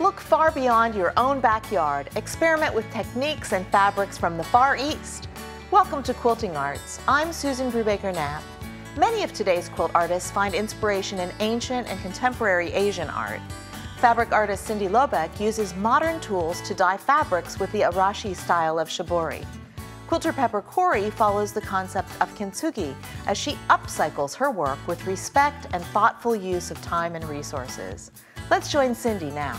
Look far beyond your own backyard. Experiment with techniques and fabrics from the Far East. Welcome to Quilting Arts. I'm Susan Brubaker Knapp. Many of today's quilt artists find inspiration in ancient and contemporary Asian art. Fabric artist Cindy Lohbeck uses modern tools to dye fabrics with the Arashi style of shibori. Quilter Pepper Cory follows the concept of kintsugi as she upcycles her work with respect and thoughtful use of time and resources. Let's join Cindy now.